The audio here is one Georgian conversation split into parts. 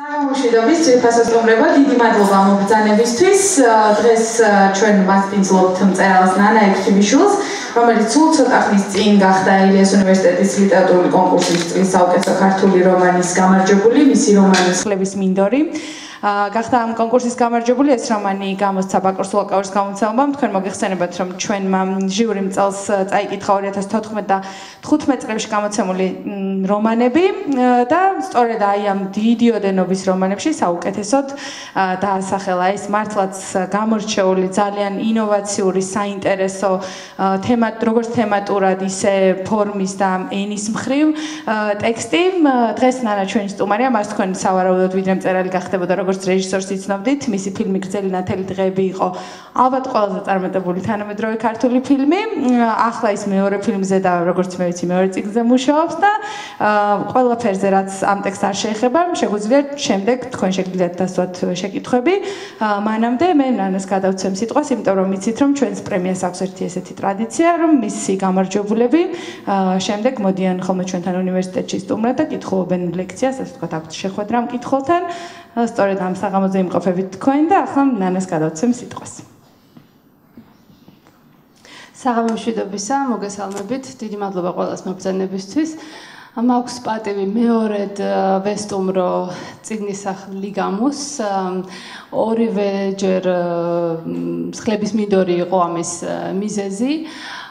სამშვიდობის ძირფასოსტუმრება დიდი მადლობა მობრძანებისთვის დღეს ჩვენ მასპინძლობთ მწერალს ნანა ექჩიბიშვილს რომელიც სულ ცოტა ხნის წინ გახდა ილიას უნივერსიტეტის ლიტერატურული კონკურსის წლის საუკეთესო ქართული რომანის გამარჯვებული მისი რომანის ხლების მინდორი გახდა ამ კონკურსის გამარჯვებული ეს რომანი გამოსცა ბაკურს ლოკაურის გამოცემებამ თქვენ მოგეხსენებათ რომ ჩვენმა ჟიური წელს წაიკითხა 2014 და 15 წლებში გამოცემული რომანები და სწორედ აი ამ დიდი ოდენობის რომანებში საუკეთესოდ დაასახელა ეს მართლაც გამორჩეული ძალიან ინოვაციური საინტერესო თემა როგორც თემატურად ისე ფორმის და ენის მხრივ ტექსტი დღეს ნანა ჩვენი სტუმარია მას თქვენ სავარაუდოდ ვიდრე მწერალი გახდებოდა როგორც როგორც რეჟისორს იცნობდით, მისი ფილმი გრძელი ნათელი დღეები იყო ალბათ ყველაზე წარმატებული თანამედროვე ქართული ფილმი. ახლა ის მეორე ფილმზე და როგორც მე ვიცი, მეორე ციკლზე მუშაობს და ყველაფერზე რაც ამ ტექსტს არ შეეხება, შეგვიძლია შემდეგ თქვენ შეგიძლიათ დასვათ შეკითხვები. მანამდე მე ნანას გადავცემ სიტყვას, იმიტომ რომ ვიცით რომ ჩვენს პრემიას აქვს ერთი ესეთი ტრადიცია, რომ მისი გამარჯვებულები შემდეგ მოდიან ხოლმე ჩვენთან უნივერსიტეტში სტუმრად და კითხულობენ ლექციას, ასე ვთქვათ, აქვთ შეხვედრა მკითხველთან. სწორედ ამ საღამოზე იმყოფებით თქვენ და ახლა ნანას გადავცემ სიტყვას. საღამო მშვიდობისა, მოგესალმებით. დიდი მადლობა ყველას მოგზანებისთვის. მაქვს პატივი მეორედ ვესტუმრო ციგნის სახლი გამოს. ორივე ჯერ სხლების მინდორი იყო ამის მიზეზი.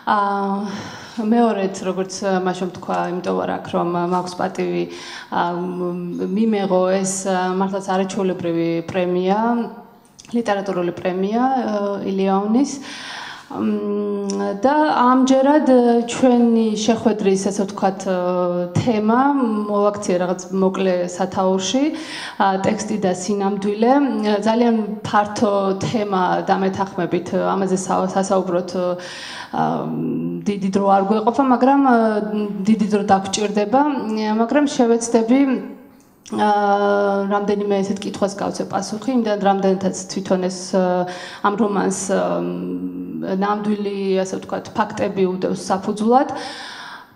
აა მეორეთ როგორც მაშინ თქვა, იმიტომ ვარ აქ რომ მაქვს პატივი მიმეღო ეს მართლაც არაჩვეულებრივი პრემია, ლიტერატურული პრემია ილიონის. და ამჯერად ჩვენი შეხვედრის ასე ვთქვათ თემა მოვაქციე რაღაც მოკლე სათაურში ტექსტი და სინამდვილე. ძალიან ფართო თემა დამეთახმებით ამაზე სასაუბროთ დიდი დრო არ გვეყოფა მაგრამ დიდი დრო დაგჭირდება. მაგრამ შევეცდები აა რამდენიმე ესეთ კითხვას გავცე პასუხი, იმდან რამდენადაც თვითონ ეს ამ რომანს ნამდვილი, ასე ვთქვათ, ფაქტები უდევს საფუძვლად.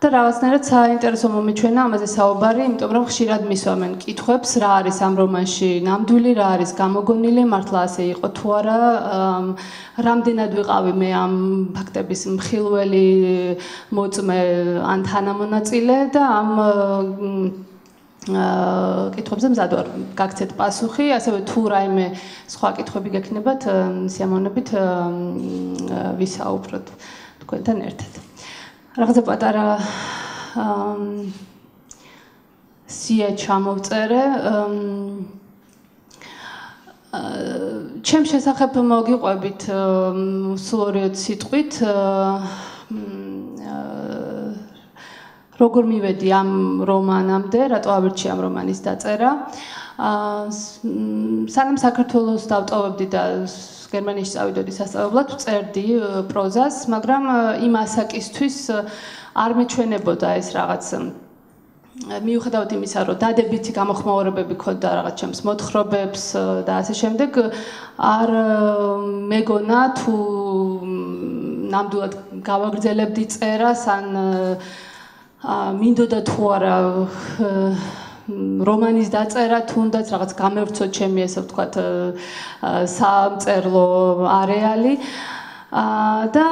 და რაღაცნაირად საინტერესო მომიჩვენა ამაზე საუბარი, იმიტომ რომ ხშირად მისვამენ კითხვებს, რა არის ამ რომანში ნამდვილი, რა არის გამოგონილი, მართლა ასე იყო თუ არა, რამდენად ვიყავი მე ამ ფაქტების მხილველი მოწმე ან თანამონაწილე და ამ კითხვებზე მზად ვარ გაგცეთ პასუხი, ასევე თუ რაიმე სხვა კითხვები გექნებათ, სიამოვნებით ვისაუბროთ თქვენთან ერთად. რაღაცა პატარა აა სია ჩამოვწერე. აა ჩემ შესახებ მოგიყვებით სულ 20 სიტყვით აა როგორ მივედი ამ რომანამდე, რატო ავირჩი ამ რომანის დაწერა. აა სანამ საქართველოს დავტოვებდი და გერმანიაში წავიდოდი სასწავლებლად, წერდი პროზას, მაგრამ იმ ასაკისთვის არ მეჩვენებოდა ეს რაღაც მიუხედავად იმისა, რომ დადებითი გამოხმაურებები ქონდა რაღაც ჩემს მოთხრობებს და ასე შემდეგ, არ მეგონა თუ ნამდვილად გავაგრძელებდი წერას ან მინდოდა თუ არა რომანის დაწერა თუნდაც რაღაც გამევრცო ჩემი ესე ვთქვათ სამწერლო არეალი. და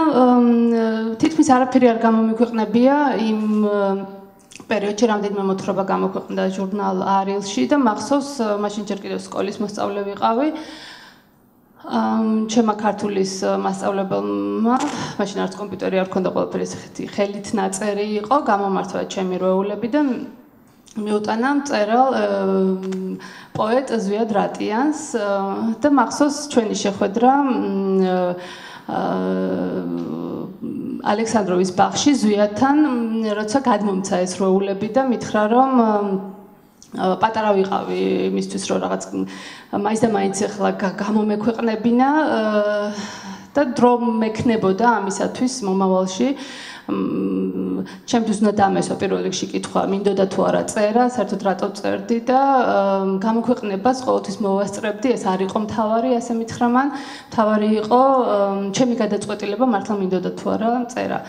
თითქმის არაფერი არ გამომიქვეყნებია იმ პერიოდში რამდენიმე მოთხრობა გამოქვეყნდა ჟურნალ არილში და მახსოვს მაშინ ჯერ კიდევ სკოლის მოსწავლე ვიყავი ჩემმა ქართულის მასწავლებელმა მაშინ არც კომპიუტერი არ ქონდა ყველაფერი ხელით ნაწერი იყო გამომართვა ჩემი როეულები და მიუტანა მწერალ პოეტ ზვიად რატიანს და მახსოვს ჩვენი შეხვედრა ალექსანდროვის ბაღში ზვიადთან როცა გადმომცა ეს როეულები და მითხრა რომ პატარა ვიყავი იმისთვის რომ რაღაც მაინც და მაინც ახლა გამომექვეყნებინა და დრო მექნებოდა ამისათვის მომავალში. ჩემთვის უნდა დამესვა პირველ რიგში კითხვა მინდოდა თუ არა წერა საერთოდ რატო წერდი და გამოქვეყნებას ყოველთვის მოვასწრებდი ეს არ იყო მთავარი ასე მითხრა მან. მთავარი იყო ჩემი გადაწყვეტილება მართლა მინდოდა თუ არა წერა.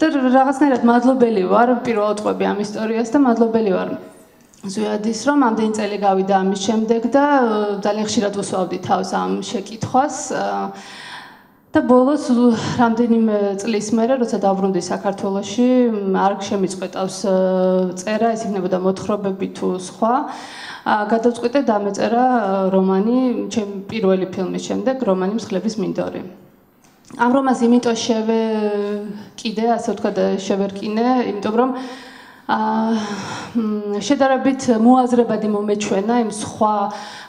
და რაღაცნაირად მადლობელი ვარ პირველ წვები ამ ისტორიას და მადლობელი ვარ ზუადის რომ ამდენი წელი გავიდა ამის შემდეგ და ძალიან ხშირად ვუსვავდი თავს ამ შეკითხვას და ბოლოს რამდენიმე წლის მერე როცა დაბრუნდი საქართველოში არ შემიწყვეტავს წერა ეს იქნებოდა მოთხრობები თუ სხვა. გადავწყვიტე დამეწერა რომანი ჩემ პირველი ფილმის შემდეგ რომანი მსხლების მინდორი. ამ რომანს იმიტომ შევე კიდე ასე ვთქვა შევერკინე იმიტომ რომ შედარებით მოაზრებადი მომეჩვენა იმ სხვა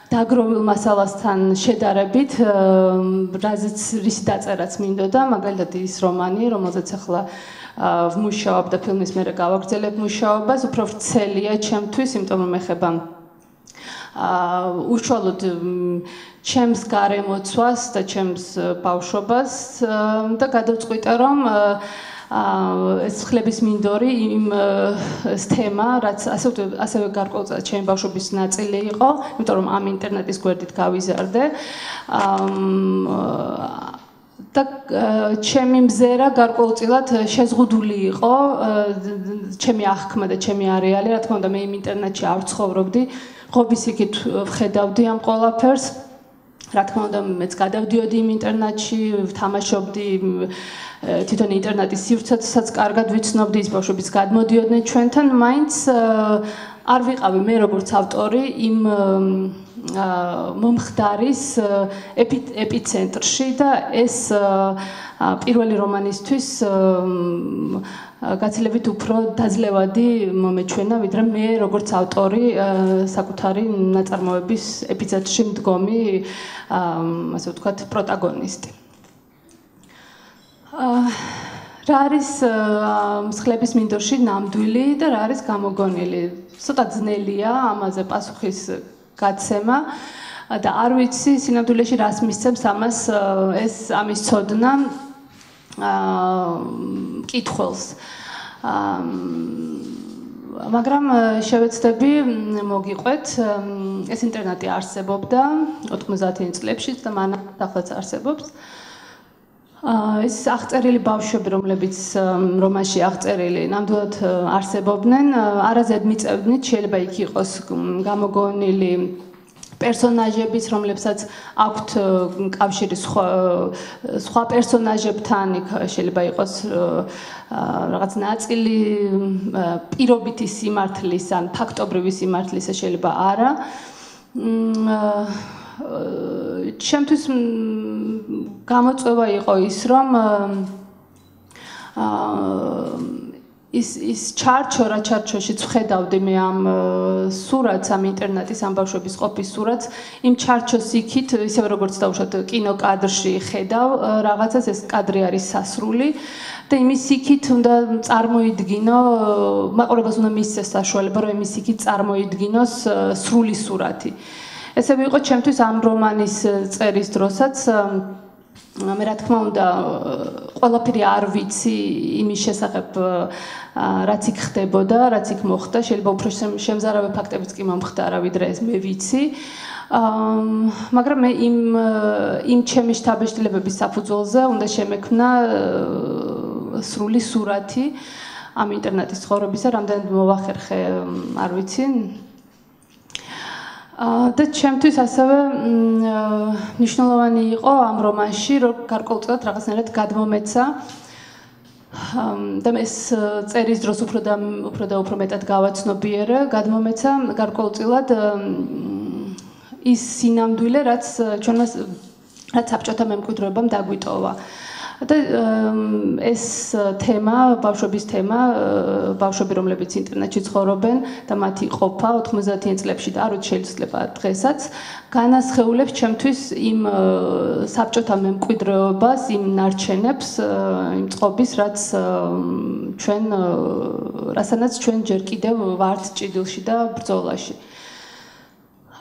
დაგროვილ მასალასთან შედარებით რაზეც რის დაწერაც მინდოდა მაგალითად ის რომანი რომელზეც ახლა ვმუშაობ და ფილმის მერე გავაგრძელებ მუშაობას უფრო ვრცელია ჩემთვის იმიტომ რომ ეხება აა უშუალოდ ჩემს გარემოცვას და ჩემს ბავშვობას და გადავწყვიტე რომ აა ეს ხლების მინდორი იმ თემა რაც ასე ასევე გარკვეულწილად ჩემი ბავშვობის ნაწილი იყო, იმიტომ რომ ამ ინტერნეტის გვერდით გავიზარდე. და ჩემი მზერა გარკვეულწილად შეზღუდული იყო ჩემი აღქმა და ჩემი არეალი, რა თქმა უნდა მე იმ ინტერნეტში არ ცხოვრობდი, ხობის იქით ვხედავდი ამ ყველაფერს. რა თქმა უნდა მეც გადავდიოდი იმ ინტერნეტში, ვთამაშობდი თვითონ ინტერნეტის სივრცესაც კარგად ვიცნობდი ის ბავშვებიც გადმოდიოდნენ ჩვენთან, მაინც არ ვიყავი მე როგორც ავტორი იმ მომხდარის ეპიცენტრში და ეს პირველი რომანისთვის გაცილებით უფრო დაძლევადი მომეჩვენა, ვიდრე მე როგორც ავტორი საკუთარი ნაწარმოების ეპიზოდში მდგომი ასე ვთქვათ პროტაგონისტი. რა არის მსხლების მინდორში ნამდვილი და რა არის გამოგონილი? ცოტა ძნელია ამაზე პასუხის გაცემა და არ ვიცი სინამდვილეში რას მისცემს ამას ეს ამის ცოდნა აა კითხულს აა მაგრამ შევეცდები მოგიყვეთ. ეს ინტერნეტი არსებობდა 90-იან წლებში და მან ახალაც არსებობს. აა ეს აღწერილი ბავშვები რომლებიც რომანში აღწერილი ნამდვილად არსებობდნენ არაზედ მიწევდნით შეიძლება იქ იყოს გამოგონილი პერსონაჟებიც, რომლებსაც აქვთ კავშირი სხვა სხვა პერსონაჟებთან, იქ შეიძლება იყოს რაღაც ნაწილი პირობითი სიმართლის ან ფაქტობრივი სიმართლის შეიძლება არა. ჩემთვის გამოწვევა იყო ის, რომ აა ის ის ჩარჩო რა ჩარჩოში ხედავდი მე ამ სურათს ამ ინტერნეტის ამ ბავშვების ყოფის სურათს იმ ჩარჩოს იქით ისე როგორც დავუშვათ კინოკადრში ხედავ რაღაცას ეს კადრი არის სასრული და იმის იქით უნდა წარმოიდგინო მაყურებელს უნდა მისცეს საშუალება რომ იმის იქით წარმოიდგინოს სრული სურათი. ესე ვიყო ჩემთვის ამ რომანის წერის დროსაც მე რა თქმა უნდა ყველაფერი არ ვიცი იმის შესახებ რაც იქ ხდებოდა, რაც იქ მოხდა, შეიძლება უფრო შემზარავე ფაქტებიც კი მომხდარა, ვიდრე ეს მე ვიცი. აა მაგრამ მე იმ იმ ჩემი შთაბეჭდილებების საფუძველზე უნდა შემექმნა სრული სურათი ამ ინტერნეტის ცხოვრებისა, რამდენად მოვახერხე, არ ვიცი. და ჩემთვის ასევე მნიშვნელოვანი იყო ამ რომანში, რომ გარკვეულწილად რაღაცნაირად გადმომეცა და ეს წერის დროს უფრო და უფრო და უფრო მეტად გავაცნობიერე, გადმომეცა გარკვეულწილად ის სინამდვილე, რაც ჩვენს რაც საბჭოთა მემკვიდრეობამ დაგვიტოვა. და ეს თემა, ბავშვების თემა, ბავშვები რომლებიც ინტერნეტში ცხოვრობენ და მათი ყოფა 90-იან წლებში და არ ვიცი შეიძლება დღესაც განასხეულებს ჩემთვის იმ საბჭოთა მემკვიდრეობას, იმ ნარჩენებს, იმ წყობის, რაც ჩვენ რასანაც ჩვენ ჯერ კიდევ ვართ ჭიდილში და ბრძოლაში.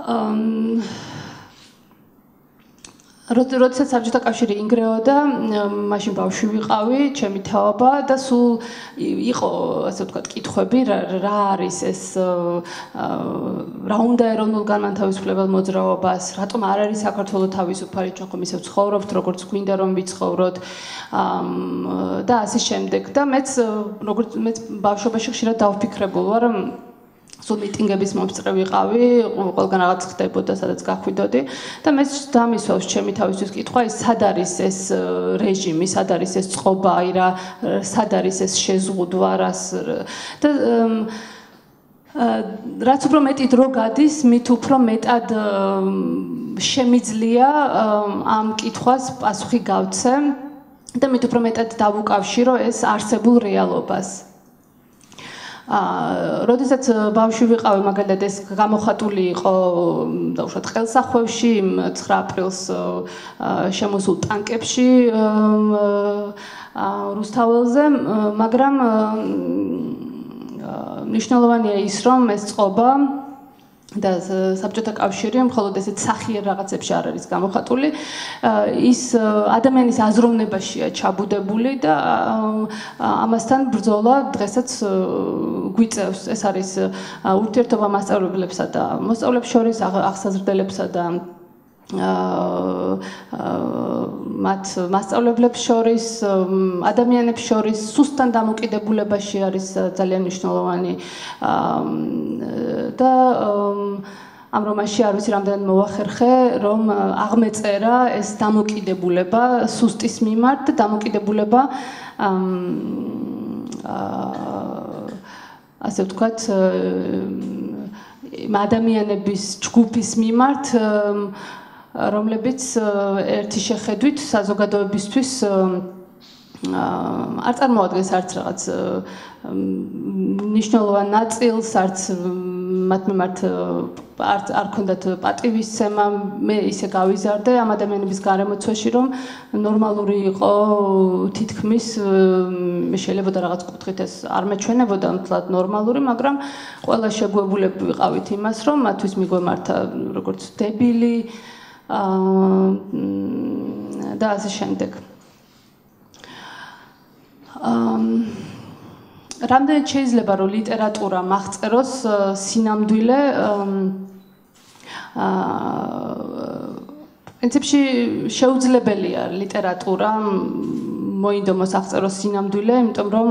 აა როდესაც საბჭოთა კავშირი ინგრეოდა, მაშინ ბავშვი ვიყავი, ჩემი თაობა და სულ იყო, ასე ვთქვათ, კითხვები, რა არის ეს რა უნდა ეროვნულ განმანთავისუფლებელ მოძრაობას, რატომ არ არის საქართველოს თავისუფალი ჩვენ ხომ ისე ვცხოვრობთ, როგორც გვინდა რომ ვიცხოვროთ და ასე შემდეგ. და მეც როგორც მეც ბავშვობაში ხშირად დავფიქრებულ ვარ, სულ მიტინგების მომსწრე ვიყავი, ყველგან რაღაც ხდებოდა, სადაც გახვიდოდი და მე დამისვავს ჩემი თავისთვის კითხვა, ის სად არის ეს რეჟიმი, სად არის ეს წყობა, აი რა, სად არის ეს შეზღუდვა, რას და რაც უფრო მეტი დრო გადის, მით უფრო მეტად შემიძლია ამ კითხვას პასუხი გავცე და მით უფრო მეტად დავუკავშირო ეს არსებულ რეალობას. აა, როდესაც ბავშვი ვიყავი, მაგალითად ეს გამოხატული იყო დაუშვათ ხელსახვევში 9 აპრილს შემოსულ ტანკებში აა რუსთაველზე, მაგრამ ნიშნულოვანია ის, რომ ეს წყობა და საბჭოთა კავშირი მხოლოდ ესეთ სახიერ რაღაცებში არ არის გამოხატული. ის ადამიანის აზროვნებაშია ჩაბუდებული და ამასთან ბრძოლა დღესაც გვიწევს. ეს არის ურთიერთობა მასწავლებლებსა და მოსწავლებს შორის აღსაზრდელებსა და მათ მასწავლებლებს შორის, ადამიანებს შორის სუსტან დამოკიდებულებაში არის ძალიან მნიშვნელოვანი. და ამ რომანში არ ვიცი რამდენად მოახერხე, რომ აღმეწერა ეს დამოკიდებულება სუსტის მიმართ და დამოკიდებულება აა ასე ვთქვათ ადამიანების ჯგუფის მიმართ რომლებიც ერთი შეხედვით საზოგადოებისთვის არ წარმოადგენს არც რაღაც ნიშნულოვან ნაწილს, არც მათ მიმართ არ არ ქონდათ პატივისცემა, მე ისე გავიზარდე ამ ადამიანების გარემოცვაში, რომ ნორმალური იყო თითქმის შეიძლება და რაღაც კუთხით ეს არ მეჩვენებოდა მთლად ნორმალური, მაგრამ ყველა შეგვებულები ვიყავით იმას, რომ მათთვის მიგვემართა როგორც დებილი, და ასე შემდეგ. აა რამდენად შეიძლება რომ ლიტერატურა მაღწეროს სინამდვილე აა პრინციპში შეუძლებელია ლიტერატურა მოინდომოს აღწეროს სინამდვილე, იმიტომ რომ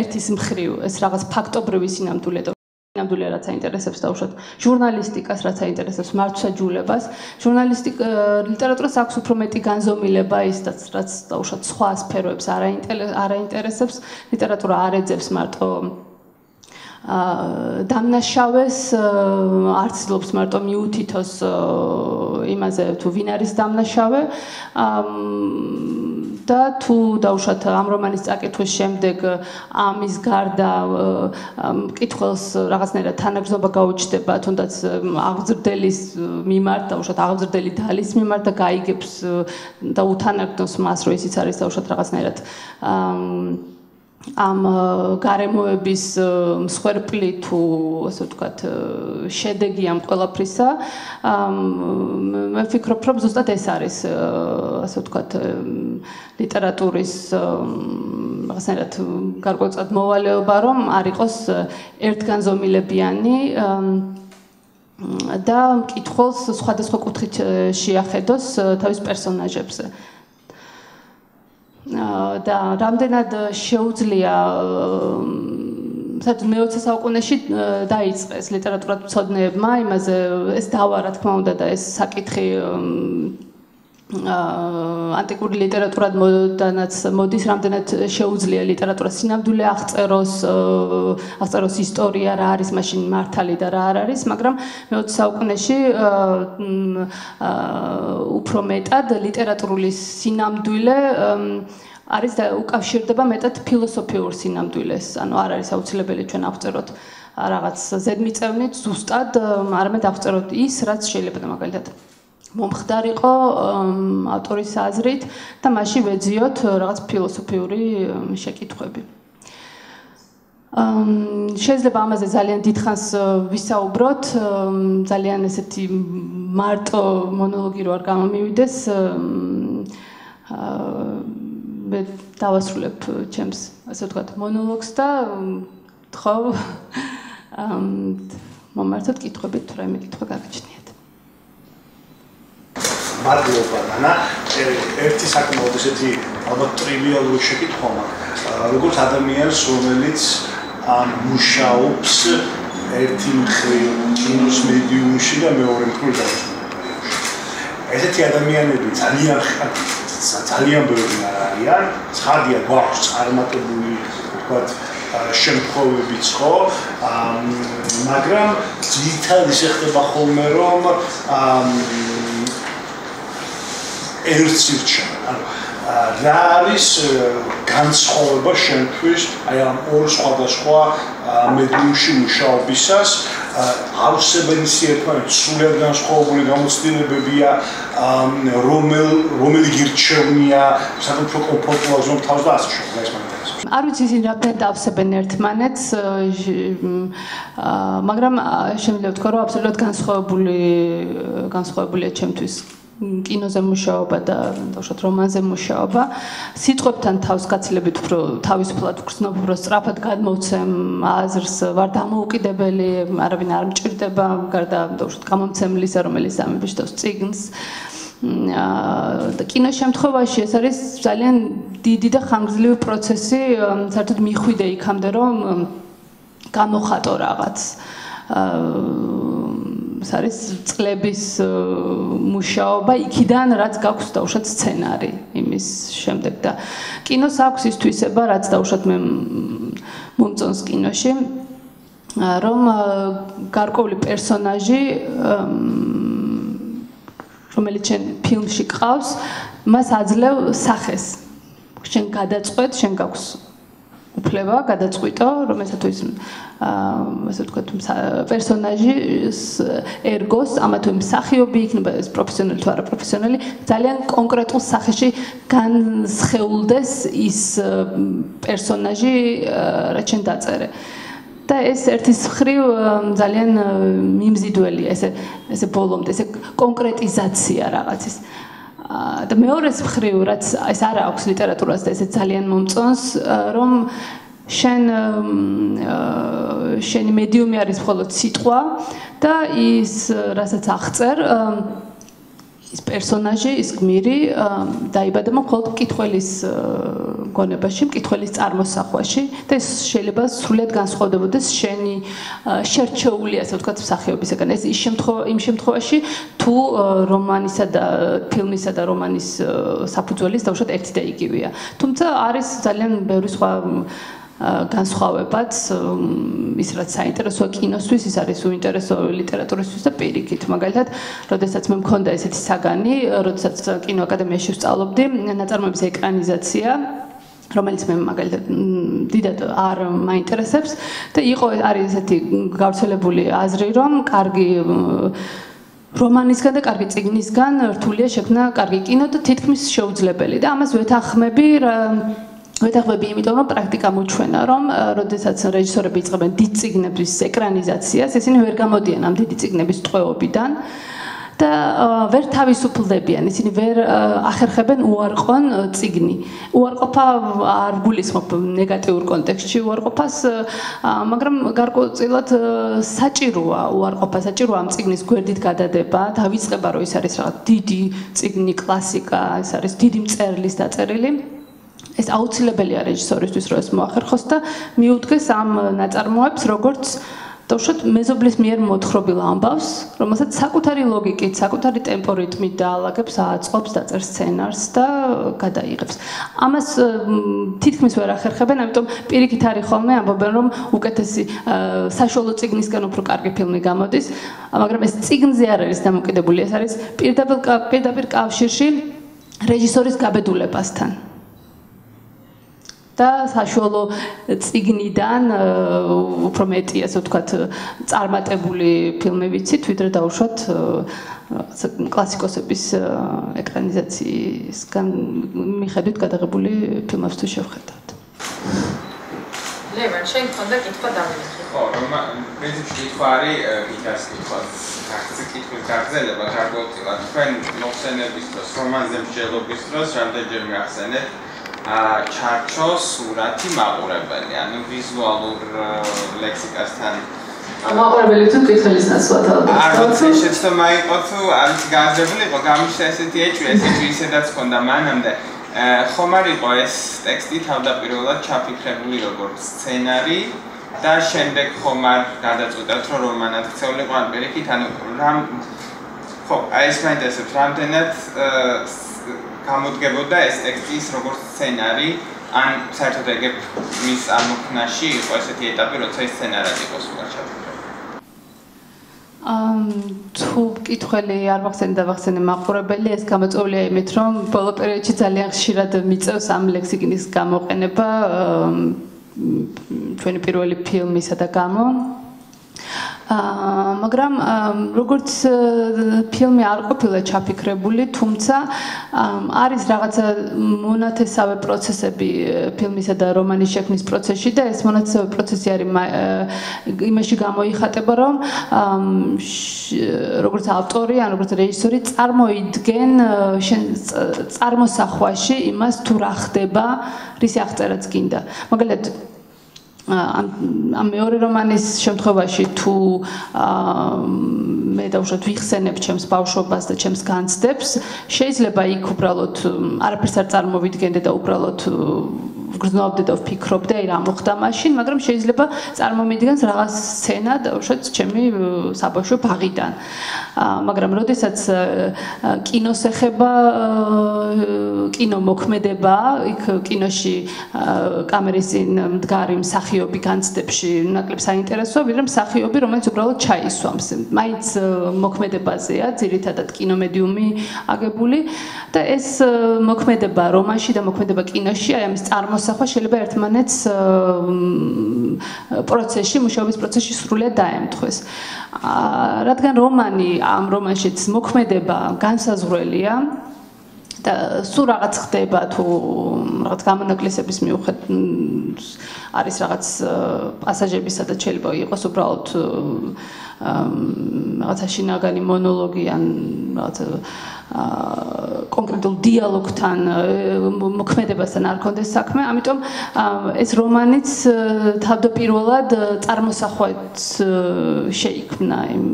ერთის მხრივ ეს რაღაც ფაქტობრივი სინამდვილე და ნამდვილი რაც აინტერესებს დაუშვათ ჟურნალისტიკას რაც აინტერესებს მართვსაჯულებას ჟურნალისტიკა ლიტერატურას აქვს უფრო მეტი განზომილება ის რაც დაუშვათ სხვა სფეროებს არ აინტერესებს. ლიტერატურა არ ეძებს მარტო დამნაშავეს არც ძლობს მარტო მიუთითოს იმაზე თუ ვინ არის დამნაშავე. და თუ დაუშვათ ამ რომანის წაკითხვის შემდეგ ამის გარდა მკითხველს რაღაცნაირად თანაგზობა გაუჩნდება თუნდაც აღზრდელის მიმართ დაუშვათ აღზრდელი დალის მიმართ და გაიგებს და უთანაგდოს მას რომ ისიც არის დაუშვათ რაღაცნაირად აა ამ გარემოების მსხვერპლი თუ ასე ვთქვათ შედეგი ამ ყველაფრისა მე ვფიქრობ რომ ზუსტად ეს არის ასე ვთქვათ ლიტერატურის რაღაცნაირად გარკვეულწად მოვალეობა რომ არ იყოს ერთგანზომილებიანი და მკითხველს სხვადასხვა კუთხით შეახედოს თავის პერსონაჟებზე და რამდენად შეუძლია საერთოდ მე-20 საუკუნეში დაიწყეს ლიტერატურათ მცოდნეებმა იმაზე ეს დავა რა თქმა უნდა და ეს საკითხი ანტიკური ლიტერატურადანაც მოდის რამდენად შეუძლია ლიტერატურა სინამდვილე აღწეროს აღწეროს ისტორია რა არის მაშინ მართალი და რა არ არის მაგრამ მე-20 საუკუნეში უფრო მეტად ლიტერატურული სინამდვილე არის და უკავშირდება მეტად ფილოსოფიურ სინამდვილეს. ანუ არ არის აუცილებელი ჩვენ აღწეროთ რაღაც ზედმიწევნით ზუსტად არამედ აღწეროთ ის რაც შეიძლება მაგალითად მომხდარიყო ავტორის აზრით და მასში ვეძიოთ რაღაც ფილოსოფიური შეკითხვები. ამ შეიძლება ამაზე ძალიან დიდხანს ვისაუბროთ, ძალიან ესეთი მარტო მონოლოგი რო არ გამომივიდეს. აა დავასრულებ ჩემს, ასე ვთქვათ, მონოლოგს და ამ მომართოთ კითხვებით თუ რაიმე კითხვა გაგაჩნია. მადლობა დანა ერთი საკმაოდ ესეთი ალბათ ტრივიალური შეკითხვა მაქვს როგორც ადამიანს რომელიც მუშაობს ერთი მხრივ კინოს მედიუმში და მეორე მხრივ ესეთი ადამიანები ძალიან ძალიან ბევრი არიან, ცხადია გვაქვს წარმატებული თქვათ შემთხვევებიც ხო, მაგრამ ძირითადად ისე ხდება ხოლმე რომ ერთს ირჩევენ. ანუ რა არის განსხვავება შენთვის აი ამ ორ სხვადასხვა მედიუმში მუშაობისას? აუცილებელი ერთმანეთს სულიად განსხვავებული გამოცდილებებია, რომელ რომელი გირჩევნია, საკუთრო კომფორტულად ზონ თავს და ასე შემდეგ. ეს მაგ არ ვიცი ისინი რამდენ დავსებენ ერთმანეთს მაგრამ შემიძლია ვთქვა რომ აბსოლუტურად განსხვავებული განსხვავებულია ჩემთვის კინოზე მუშაობა და თორშოთ რომანზე მუშაობა სიტყვებთან თავს გაცილებით უფრო თავისუფლად ვგრძნობ უფრო სწრაფად გადმოვცემ აზრს ვარ დამოუკიდებელი არავინ არ მჭირდება გარდა თორშოთ გამომცემლისა რომელიც ამბიშთავს ციგნს და კინოს შემთხვევაში ეს არის ძალიან დიდი და ხანგრძლივი პროცესი, საერთოდ მიხვიდე იქამდე რომ გამოხატო რაღაც. აა არის წლების მუშაობა იქიდან რაც გაქვს დაუშვათ სცენარი იმის შემდეგ და კინოს აქვს ის თვისება რაც დაუშვათ მე მომწონს კინოში რომ გარკვეული პერსონაჟი რომელიც შენ ფილმში ყავს, მას აძლევ სახეს. შენ გადაწყვეტ, შენ გაქვს უფლება გადაწყვიტო, რომელსაც აა ასე ვთქვათ, პერსონაჟის ერგოს, ამა თუ მსახიობი იქნება ეს პროფესიონალი თუ არა პროფესიონალი, ძალიან კონკრეტულ სახეში განსხეულდეს ის პერსონაჟი, რაც შენ დაწერე. და ეს ერთის ხრივ ძალიან მიმზიდველია ესე ესე ბოლომდე ესე კონკრეტიზაცია რაღაცის და მეორეს ხრივ რაც ეს არა აქვს ლიტერატურას და ესე ძალიან მომწონს რომ შენ შენი მედიუმი არის მხოლოდ სიტყვა და ის რასაც აღწერ ის პერსონაჟი, ის გმირი დაიბადა მხოლოდ მკითხველის გონებაში, მკითხველის წარმოსახვაში და ეს შეიძლება სრულად განსხვავდებოდეს შენი შერჩეული, ასე ვთქვათ, მსახიობისგან. ეს ის შემთხვევა, იმ შემთხვევაში, თუ რომანისა და ფილმისა და რომანის საფუძველის დაუშვათ ერთი და იგივეა. თუმცა არის ძალიან ბევრი სხვა განსხვავებაც ის რაც საინტერესოა კინოსთვის, ის არის უინტერესო ლიტერატურისთვის და პირიქით. მაგალითად, როდესაც მე მქონდა ესეთი საგანი, როდესაც კინოაკადემიაში ვსწავლობდი, ნაწარმოების ეკრანიზაცია რომელიც მე მაგალითად დიდად არ მაინტერესებს და იყო არის ესეთი გავრცელებული აზრი, რომ კარგი რომანისგან და კარგი წიგნისგან რთულია შექმნა კარგი კინო და თითქმის შეუძლებელი და ამას ვეთანხმები ვეთახმები იმიტომ რომ პრაქტიკა მოჩვენა რომ როდესაც რეჟისორები იწყებენ დიდ ციგნების ეკრანიზაციას ისინი ვერ გამოდიან ამ დიდი ციგნების ტყვეობიდან და ვერ თავისუფლდებიან ისინი ვერ ახერხებენ უარყონ ციგნი. უარყოფა არ გულისხმობ ნეგატიურ კონტექსტში უარყოფას მაგრამ გარკვეულწილად საჭიროა უარყოფა საჭიროა ამ ციგნის გვერდით გადადება. დავიწყება რომ ის არის რაღაც დიდი ციგნი კლასიკა ეს არის დიდი მწერლის დაწერილი ეს აუცილებელია რეჟისორისთვის რომ ეს მოახერხოს და მიუდგეს ამ ნაწარმოებს როგორც თორშოთ მეზობლის მიერ მოთხრობილ ამბავს, რომელსაც საკუთარი ლოგიკით, საკუთარი ტემპო რიტმით დაალაგებს, ააწყობს დაწერ სცენარს და გადაიღებს. ამას თითქმის ვერ ახერხებენ, ამიტომ პირიქით არის ხოლმე ამბობენ, რომ უკეთესი საშუალო ციგნისგან უფრო კარგი ფილმი გამოდის, მაგრამ ეს ციგნზე არ არის დამოკიდებული, ეს არის პირდაპირ პირდაპირ კავშირში რეჟისორის გაბედულებასთან. და საშუალო ციგნიდან უფრო მეტი ასე ვთქვათ წარმატებული ფილმებიცით ვიდრე დაუშვათ კლასიკოსების ეკრანიზაციისგან მიხედვით გადაღებული ფილმებს თუ შევხედავთ. ლევან, შენ კონდა კითხვა დავინახე. ხო, რომ პრინციპში კითხვა არის გიტარის კითხვა. გახსნა კითხვის გაგზელება გარკვეულწილად თქვენ მოხსენების დროს, რომანზე მსჯელობის დროს რამდენჯერ გახსენეთ ა ჩარჩო სურათი მაყურებელი ანუ ვიზუალურ ლექსიკასთან. მაყურებელი თუ კითხვის ნაცვლად ალბათ არ ვიცი შეცდომა იყო თუ არ ვიცი გააზრებული იყო გამიშა ესეთი ეჭვი ესეთი ისედაც ქონდა მანამდე. ხომ არ იყო ეს ტექსტი თავდაპირველად ჩაფიქრებული როგორც სცენარი და შემდეგ ხომ არ გადაწყვეტათ რომ რომანად ქცეულიყო ან პირიქით ანუ რამ ხო აი ეს მაინტერესებს რამდენად გამოდგებოდა ეს ტექსტის როგორც სცენარი ან საერთოდ ეგებ მის ამოქნაში იყო ესეთი ეტაპი როცა ეს სცენარად იყო სულ ჩაფიქრებული ამ თუ კითხველი არ მახსენდა ვახსენე მაყურებელი ეს გამოწვეულია იმით რომ ბოლო პერიოდში ძალიან ხშირად მიწევს ამ ლექსიკინის გამოყენება ჩვენი პირველი ფილმისა და გამო მაგრამ როგორც ფილმი არ ყოფილა ჩაფიქრებული, თუმცა არის რაღაცა მონათესავე პროცესები ფილმისა და რომანის შექმნის პროცესში და ეს მონათესავე პროცესი არის იმაში გამოიხატება, რომ როგორც ავტორი, ან როგორც რეჟისორი წარმოიდგენ წარმოსახვაში იმას თუ რა ხდება, რის აღწერაც გინდა. მაგალითად ამ მეორე რომანის შემთხვევაში თუ მე დავუშვათ ვიხსენებ ჩემს ბავშვობას და ჩემს განცდებს, შეიძლება იქ უბრალოდ არაფერს არ წარმოვიდგენდე და უბრალოდ გრძნობდე და ვფიქრობდე აი რა მოხდა მაშინ, მაგრამ შეიძლება წარმომიდგენს რაღაც სცენა და უშოთ ჩემი საბავშვო ბაღიდან. მაგრამ როდესაც კინოს ეხება კინო მოქმედება, იქ კინოში კამერის წინ მდგარი მსახიობი განცდებში ნაკლებ საინტერესოა, ვიდრე მსახიობი, რომელიც უბრალოდ ჩაისვამს. მაინც მოქმედებაზეა, ძირითადად კინომედიუმი აგებული და ეს მოქმედება რომანში და მოქმედება კინოში აი ამის წარმოს მოსახვა შეიძლება ერთმანეთს პროცესში, მუშაობის პროცესში სრულად დაემთხვეს. რადგან რომანი ამ რომანშიც მოქმედება განსაზღვრელია და სულ რაღაც ხდება თუ რაღაც გამონაკლისების მიუხედავად არის რაღაც პასაჟები სადაც შეიძლება იყოს უბრალოდ რაღაცა შინაგანი მონოლოგი ან რაღაცა კონკრეტულ დიალოგთან მოქმედებასთან არ კონდეს საქმე, ამიტომ ეს რომანიც თავდაპირველად წარმოსახვად შეიქმნა იმ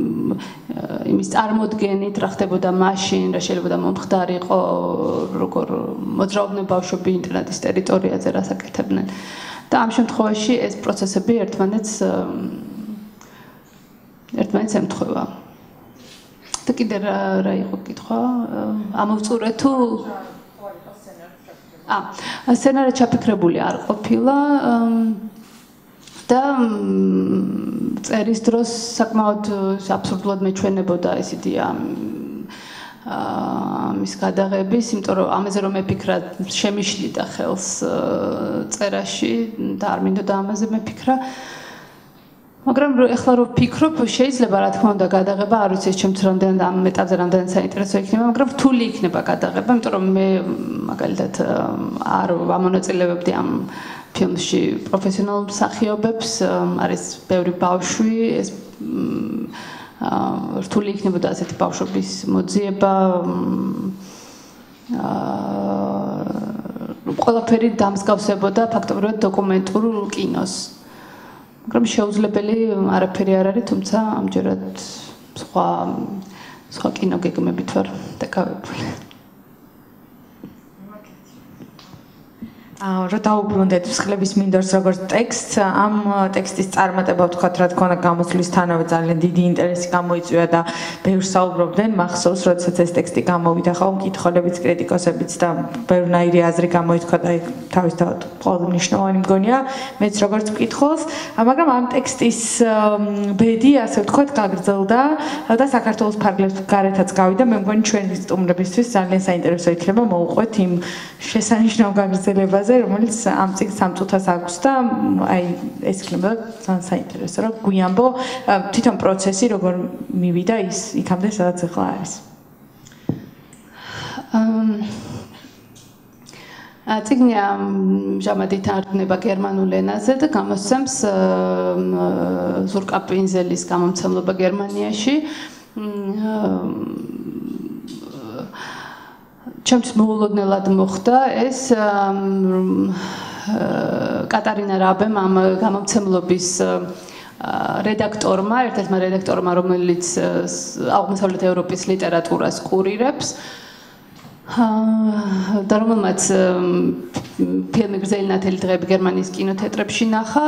იმის წარმოდგენით, რა ხდებოდა მაშინ, რა შეიძლება და მომხდარიყო, როგორ მოძრაობდნენ ბავშვები ინტერნეტის ტერიტორიაზე, რა საკეთებდნენ. და ამ შემთხვევაში ეს პროცესები ერთმანეთს ერთმანეთს ემთხვევა. და კიდე რა რა იყო კითხვა? ამოვწურე თუ აა სცენარი ჩაფიქრებული არ ყოფილა და წერის დროს საკმაოდ აბსურდულად მეჩვენებოდა ესეთი აა მის გადაღების, იმიტომ რომ ამაზე რომ მეფიქრა, შემიშლიდა ხელს წერაში და არ მინდოდა ამაზე მეფიქრა. აა მაგრამ ეხლა რო ვფიქრობ, შეიძლება რა თქმა უნდა გადაღება, არ ვიცი, ჩემს რამდენად ამ მეტაძე რამდენად საინტერესო იქნება, მაგრამ რთული იქნება გადაღება, იმიტომ რომ მე მაგალითად არ ამონაწილეებდი ამ ფილმში პროფესიონალ მსახიობებს, არის ბევრი ბავშვი, ეს რთული იქნებოდა ასეთი ბავშვების მოძიება აა ყველაფერი დამსგავსებოდა ფაქტობრივად დოკუმენტურ კინოს. მაგრამ შეუძლებელი არაფერი არ არის, თუმცა ამჯერად სხვა სხვა კინოგეგმებით ვარ დაკავებული. რა დაუბრუნდეთ მსხლების მინდორს როგორც ტექსტს ამ ტექსტის წარმატება ვთქვათ რა თქმა უნდა გამოსვლისთანავე ძალიან დიდი ინტერესი გამოიწვია და ბევრს საუბრობდნენ მახსოვს როდესაც ეს ტექსტი გამოვიდა. ხო მკითხოლებიც კრიტიკოსებიც და ბევრნაირი აზრი გამოითქვა და თავისთავად ყოველ მნიშვნელოვანი მგონია. მეც როგორც მკითხოს მაგრამ ამ ტექსტის ბედი ასე ვთქვათ გაგრძელდა და საქართველოს ფარგლებს გარეთაც გავიდა. მე მგონი ჩვენი სტუმრებისთვის ძალიან საინტერესო იქნება მოუყვეთ იმ შესანიშნავ გაგრძელებას თემაზე, რომელიც ამ წიგნს ამ წუთას აქვს და აი ეს იქნება ძალიან საინტერესო, რომ გვიანბო თვითონ პროცესი როგორ მივიდა ის იქამდე სადაც ახლა არის. აა წიგნი ჟამადი თარგმნება გერმანულ ენაზე და გამოსცემს ზურკაპინზელის გამომცემლობა გერმანიაში. ჩემთვის მოულოდნელად მოხდა ეს კატარინა რაბემ ამ გამომცემლობის რედაქტორმა, ერთ-ერთმა რედაქტორმა, რომელიც აღმოსავლეთ ევროპის ლიტერატურას კურირებს, და რომელმაც ფილმი გრძელი ნათელი დღეები გერმანიის კინოთეატრებში ნახა,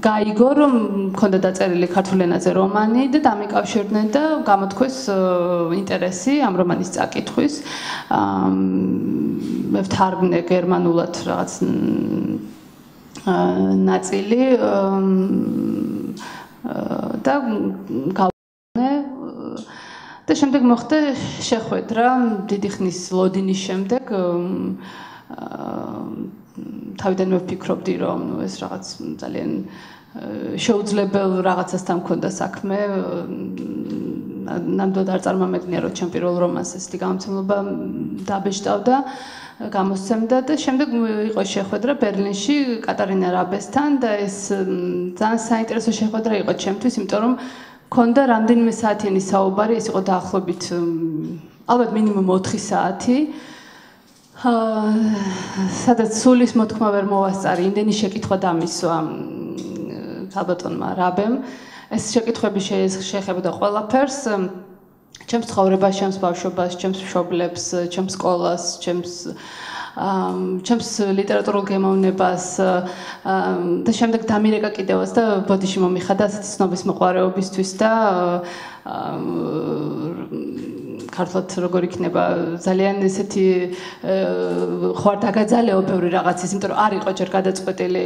გაიგო რომ მქონდა დაწერილი ქართულ ენაზე რომანი და დამიკავშირდნენ და გამოთქვეს ინტერესი ამ რომანის წაკითხვის. მე ვთარგმნე გერმანულად რაღაც ნაწილი და გავხსნე და შემდეგ მოხდა შეხვედრა დიდი ხნის ლოდინის შემდეგ თავიდან ვფიქრობდი რომ ეს რაღაც ძალიან შეუძლებელ რაღაცასთან მქონდა საქმე. ნამდვილად არ წარმომედგნია რომ ჩემ პირველ რომანს ესეთი გამოცემლობა დაბეჭდავდა გამოსცემდა და შემდეგ იყო შეხვედრა ბერლინში კატარინა რაბესთან და ეს ძალიან საინტერესო შეხვედრა იყო ჩემთვის იმიტომ რომ ქონდა რამდენიმე საათიანი საუბარი ეს იყო დაახლოებით ალბათ მინიმუმ 4 საათი სადაც სულის მოთქმა ვერ მოვასწარი, იმდენი შეკითხვა დამისვა საბატონმა რაბემ. ეს შეკითხვები შეეხებოდა ყველაფერს. ჩემს ცხოვრებას, ჩემს ბავშვობას, ჩემს მშობლებს, ჩემს სკოლას, ჩემს ჩემს ლიტერატურულ გემოვნებას და შემდეგ დამირეკა კიდევაც და ბოდიში მომიხადა ცნობის მოყარეობისთვის და ქართლაც როგორ იქნება ძალიან ესეთი ხوار დაგაძალეო ბევრი რაღაც ის იმიტომ რომ არ იყო ჯერ გადაწყვეტილი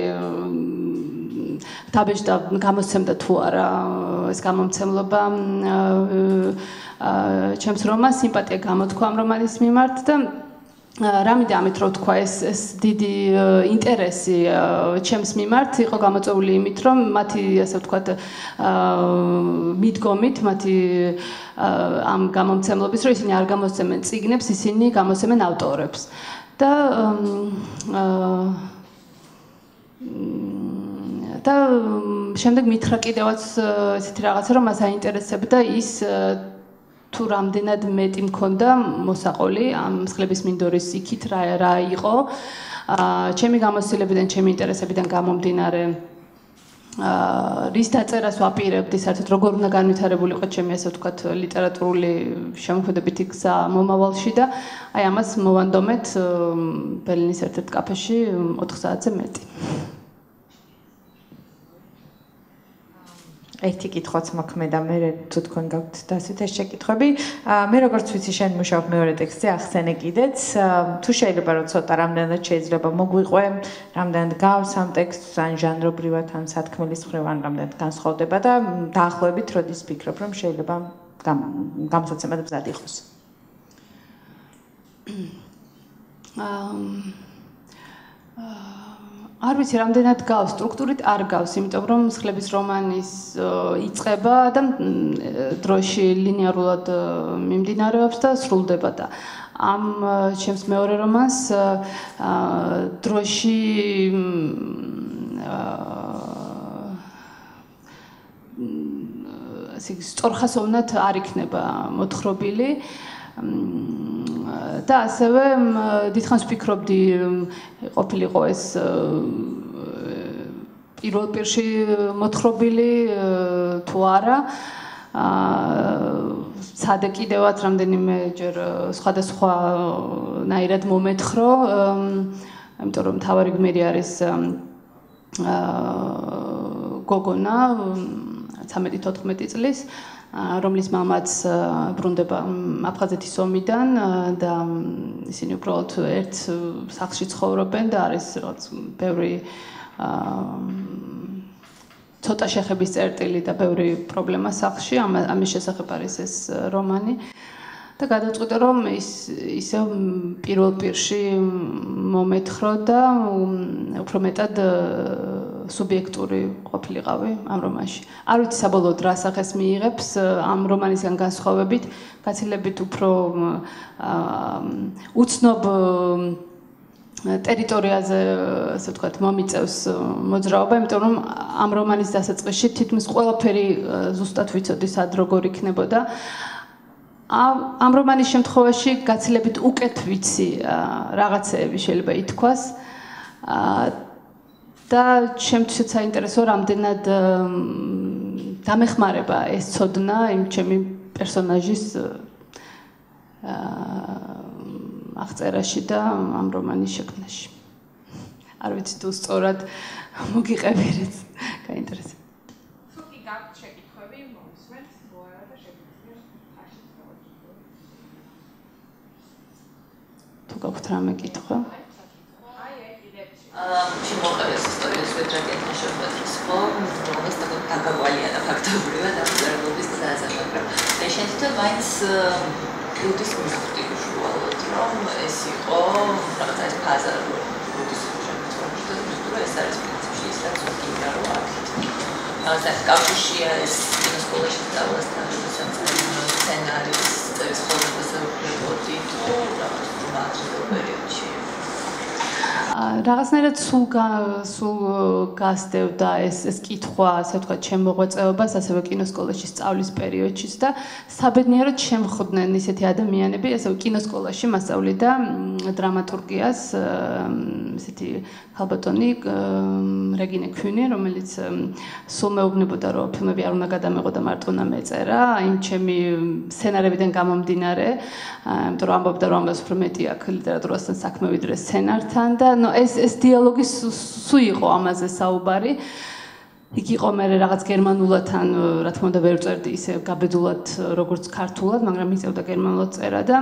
დაბეჭდა გამოსცემდა თუ არა ეს გამომცემლობა აა ჩემს რომანს სიმპათია გამოთქვა ამ რომანის მიმართ და რამიდა ამით რო თქვა ეს ეს დიდი ინტერესი ჩემს მიმართ იყო გამოწეული იმით რომ მათი ასე ვთქვათ მიდგომით მათი ამ გამომცემლობის რომ ისინი არ გამოსცემენ ციგნებს ისინი გამოსცემენ ავტორებს. და და შემდეგ მითხრა კიდევაც ესეთი რაღაცა რომ მას აინტერესებდა ის თუ რამდენად მეტი მქონდა მოსაყოლი ამ მსხლების მინდორის იქით რა რა იყო აა ჩემი გამოცდილებიდან, ჩემი ინტერესებიდან გამომდინარე აა რის დაწერას ვაპირებდი, საერთოდ როგორ უნდა განვითარებულიყო ჩემი ასე ვთქვათ ლიტერატურული შემოქმედებითი გზა მომავალში და აი ამას მოვანდომეთ ბერლინის ერთ-ერთ კაფეში 4 საათზე მეტი. ერთი კითხვაც მოქმედა მე თუ თქვენ გაქვთ დასვით ეს შეკითხვები. მე როგორც ვიცი შენ მუშაობ მეორე ტექსტზე ახსენე კიდეც. თუ შეიძლება რომ ცოტა რამდენად შეიძლება მოგვიყვე რამდენად გავს ამ ტექსტს ან ჟანრობრივად ან სათქმელის მხრივ ან რამდენად განსხვავდება და დაახლოებით როდის ფიქრობ რომ შეიძლება გამოსაცემად მზად იყოს? აა არ ვიცი, რამდენად გავს სტრუქტურით არ გავს, იმიტომ რომ მსხლების რომანის იწება და დროში ლინიარულად მიმდინარეობს და სრულდება და ამ ჩემს მეორე რომანს დროში ასე სწორხასოვნად არ იქნება მოთხრობილი. და ასევე დიდხანს ვფიქრობდი ყოფილიყო ეს პირველ პირში მოთხრობილი თუ არა. აა სადა კიდევაც რამდენიმე ჯერ სხვადასხვა ნაირად მომეთხრო იმიტომ რომ თავარი გმირი არის აა გოგონა 13-14 წლის რომლის მამაც ბრუნდება აფხაზეთის ომიდან და ისინი უბრალოდ ერთ სახლში ცხოვრობენ და არის რაღაც ბევრი ცოტა შეხების წერტილი და ბევრი პრობლემა სახლში ამის შესახებ არის ეს რომანი. და გადავწყვიტე რომ ის ისე პირველ პირში მომეთხრო და უფრო მეტად სუბიექტური ყოფილიყავი ამ რომანში. არ ვიცი საბოლოოდ რა სახეს მიიღებს ამ რომანისგან განსხვავებით, გაცილებით უფრო უცნობ ტერიტორიაზე, ასე ვთქვათ, მომიწევს მოძრაობა, იმიტომ რომ ამ რომანის დასაწყისში თითქმის ყველაფერი ზუსტად ვიცოდი, სად როგორ იქნებოდა. ამ ამ რომანის შემთხვევაში გაცილებით უკეთ ვიცი რაღაცეები შეიძლება ითქვას. და ჩემთვისაც საინტერესო რამდენად დამეხმარება ეს ცოდნა იმ ჩემი პერსონაჟის აღწერაში და ამ რომანის შექმნაში. არ ვიცი თუ სწორად მოგიყევი რაც გაინტერესებს. თუ კი გაქვთ შეკითხვები, მომისმენთ, მოარა და შეგიძლიათ თუ გაქვთ რამე კითხვა? აი, აი, კიდევ აა, შემოყევეს ისტორიის ვეტრაკეტი შეფეთრის ხო, რომელს და დაგავალია და ფაქტობრივად აღწერილობის ძალზე, მაგრამ მე შენ თვითონ მაინც კუდის მიხვდი უშუალოდ, რომ ეს იყო რაღაცა ეს ფაზა, რომ კუდის შემოწმებული და თვითონ ეს არის პრინციპში ის რაც უკიდა რო აქეთ. აა, ეს კავშირია ეს სკოლაში სწავლასთან სცენარის წერის ხოლმე ვფიქრობდი თუ რაღაც მათრო პერიოდში რაღაცნაირად სულ სულ გასდევდა ეს ეს კითხვა, ასე ვთქვათ, შემოღვაწეობას, ასევე კინოსკოლაში სწავლის პერიოდშიც და საბედნიეროდ შემხდნენ ისეთი ადამიანები, ასე კინოსკოლაში მასწავლიდა დრამატურგიას, ესეთი ხალბატონი რეგინე ქუნი, რომელიც სულ მეუბნებოდა, რომ ფილმები არ უნდა გადამეღო და მარტო უნდა მეწერა, იმ ჩემი სცენარებიდან გამომდინარე, იმიტომ რომ ამბობდა, რომ ამას უფრო მეტი აქვს ლიტერატურასთან საქმე ვიდრე სცენართან და ნუ ეს ეს დიალოგი სუ იყო ამაზე საუბარი. იქ იყო მე რაღაც გერმანულადთან, რა თქმა უნდა, ვერ წერდი ისე გაბედულად როგორც ქართულად, მაგრამ იწევდა გერმანულად წერა და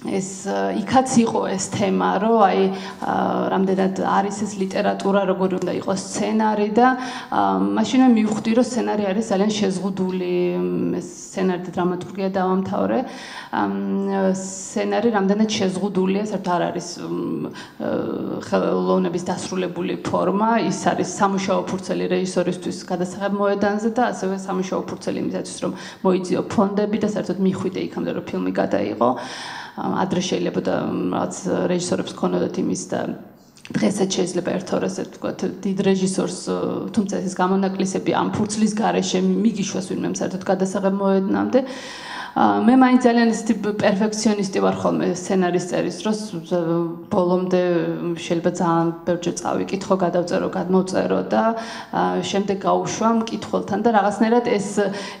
ეს იქაც იყო ეს თემა, რომ აი რამდენად არის ეს ლიტერატურა, როგორი უნდა იყოს სცენარი და მაშინ მივხვდი, რომ სცენარი არის ძალიან შეზღუდული, ეს სცენარი და დრამატურგია დავამთავრე. სცენარი რამდენად შეზღუდულია, საერთოდ არ არის ხელოვნების დასრულებული ფორმა, ის არის სამუშაო ფურცელი რეჟისორისთვის გადასაღებ მოედანზე და ასევე სამუშაო ფურცელი იმისათვის, რომ მოიძიო ფონდები და საერთოდ მიხვიდე იქამდე, რომ ფილმი გადაიღო. ადრე შეიძლება და რაც რეჟისორებს ქონოდათ იმის და დღესაც შეიძლება ერთო ასე ვთქვათ დიდ რეჟისორს თუმცა ეს გამონაკლისები ამ ფურცლის გარეშე მიგიშვას ვინმე საერთოდ გადასაღებ მოედნამდე მე მაინც ძალიან ისეთი პერფექციონისტი ვარ ხოლმე სცენარის წერის დროს ბოლომდე შეიძლება ძალიან ბევრჯერ წავიკითხო, გადავწერო, გადმოწერო და შემდეგ გავუშვა მკითხველთან და რაღაცნაირად ეს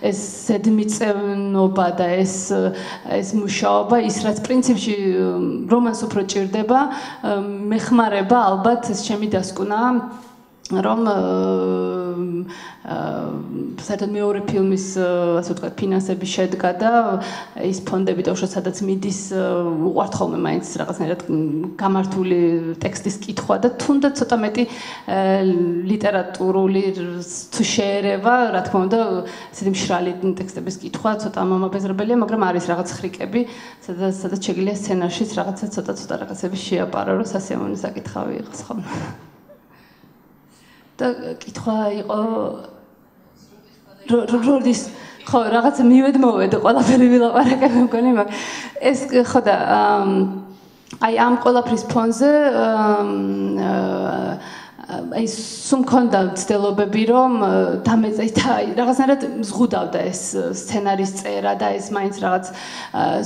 ეს ზედმიწევნობა და ეს ეს მუშაობა ის რაც პრინციპში რომანს უფრო ჭირდება, მეხმარება ალბათ ეს ჩემი დასკვნა რომ საერთოდ მეორე ფილმის ასე ვთქვათ ფინანსები შედგა და ის ფონდები უშუალოდ სადაც მიდის უყვართ ხოლმე მაინც რაღაცნაირად გამართული ტექსტის კითხვა და თუნდაც ცოტა მეტი ლიტერატურული შეერევა რა თქმა უნდა ესეთი მშრალი ტექსტების კითხვა ცოტა მომაბეზრებელია მაგრამ არის რაღაც ხრიკები სადაც სადაც შეგიძლია სცენარშიც რაღაცა ცოტა ცოტა რაღაცები შეაპარო რომ სასიამოვნო საკითხავი იყოს ხოლმე და კითხვა იყო როდის? ხო რაღაც მივედ მოვედ ყველაფერი ვილაპარაკე მგონი მაგ ეს ხო და აი ამ ყველაფრის ფონზე აა აი სულ მქონდა ცდილობები რომ დამეწეთა რაღაცნაირად ზღუდავდა ეს სცენარის წერა და ეს მაინც რაღაც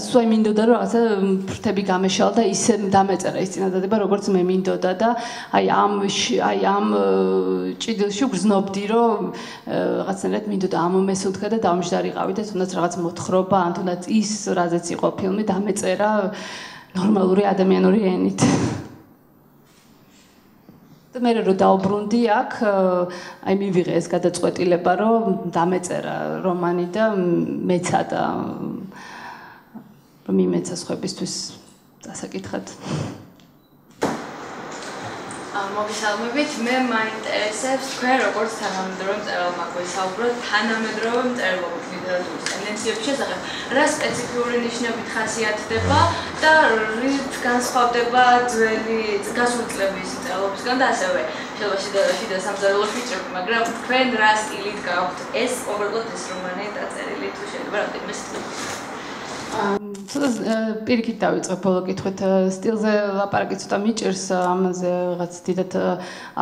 სულ მინდოდა რომ რაღაცა ფრთები გამეშალ და ისე დამეწერა ის წინადადება როგორც მე მინდოდა და აი ამ აი ამ ჭიდილში გრძნობდი რომ რაღაცნაირად მინდოდა ამომესუთხე და დამჯდარიყავი და თუნდაც რაღაც მოთხრობა ან თუნდაც ის რაზეც იყო ფილმი დამეწერა ნორმალური ადამიანური ენით და მე რო დაუბრუნდი აქ აი მივიღე ეს გადაწყვეტილება რომ დამეწერა რომანი და მეცადა რომ იმეცა სხვებისთვის დასაკითხად მოგესალმებით. მე მაინტერესებს თქვენ როგორც თანამედროვე მწერალმა გვესაუბროთ თანამედროვე მწერლობის ლიტერატურის ტენდენციების შესახებ. რა სპეციფიური ნიშნებით ხასიათდება და რით განსხვავდება ძველი გასული წლების მწერლობისგან და ასევე შეიძლება შედარებით და სამზარეულო ფიჭრები, მაგრამ თქვენ რა სტილით გაქვთ ეს კონკრეტულად ეს რომანი დაწერილი თუ შეიძლება რამდენიმე სტილი? ცოტა პირიქით დავიწყე ბოლო კითხვით. სტილზე ლაპარაკი ცოტა მიჭირს ამაზე რაღაც დიდად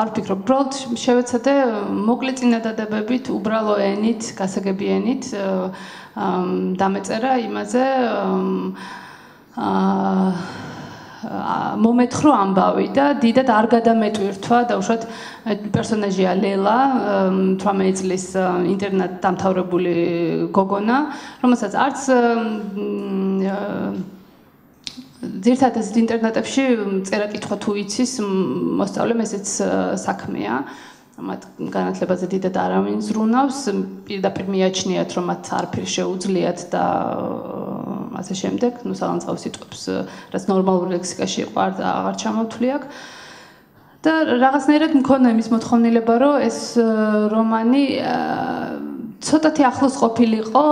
არ ვფიქრობ. უბრალოდ შევეცადე მოკლე წინადადებებით უბრალო ენით გასაგები ენით დამეწერა იმაზე აა მომეთხრო ამბავი და დიდად არ გადამეტვირთვა და უშუალოდ პერსონაჟია ლელა 18 წლის ინტერნეტ დამთავრებული გოგონა რომელსაც არც ძირთადად ინტერნეტებში წერა კითხვა თუ იცის მოსწავლემ ესეც საქმეა. მათ განათლებაზე დიდად არავინ ზრუნავს. პირდაპირ მიაჩნიათ რომ მათ არაფერ შეუძლიათ და ასე შემდეგ ნუ სალანძღავ სიტყვებს რაც ნორმალურ ლექსიკაში იყო არ აღარ ჩამოვთვლი აქ და რაღაცნაირად მქონდა იმის მოთხოვნილება რომ ეს რომანი ცოტათი ახლოს ყოფილიყო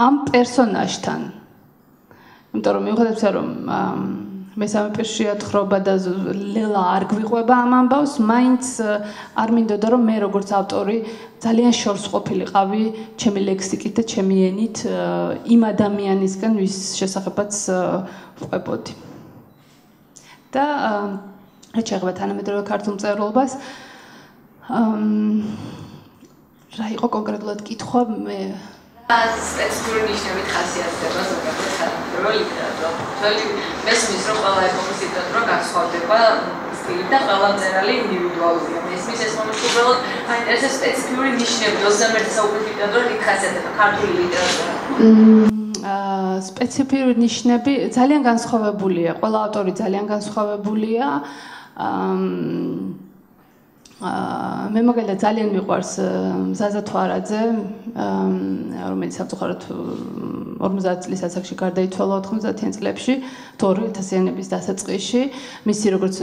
ამ პერსონაჟთან. იმიტომ რომ მიუხედავად იმისა, რომ მესამე პირში ათხრობა და ლელა არ გვიყვება ამ ამბავს, მაინც არ მინდოდა რომ მე როგორც ავტორი ძალიან შორს ყოფილიყავი ჩემი ლექსიკით და ჩემი ენით იმ ადამიანისგან, ვის შესახებაც ვყვებოდი. და რა შეიძლება თანამედროვე ქართულ მწერლობას რა იყო კონკრეტულად კითხვა მე სპეციფიკური ნიშნებით ხასიათდება ზოგადად თანამედროვე ლიტერატურა. თვალი მესმის რომ ყველა ეპოქის ლიტერატურა განსხვავდება სტილით და ყველა მწერალი ინდივიდუალურია. მესმის ეს მომენტი უბრალოდ მაინტერესებს სპეციფიკური ნიშნები, ოსამერტ საუბრის ლიტერატურა იქ ხასიათდება ქართული ლიტერატურა. აა სპეციფიური ნიშნები ძალიან განსხვავებულია. ყველა ავტორი ძალიან განსხვავებულია. აა მე მაგალითად ძალიან მიყვარს ზაზა თვარაძე რომელიც სამწუხაროდ 50 წლის ასაკში გარდაიცვალა 90-იან წლებში 2000-იანების დასაწყისში. მისი როგორც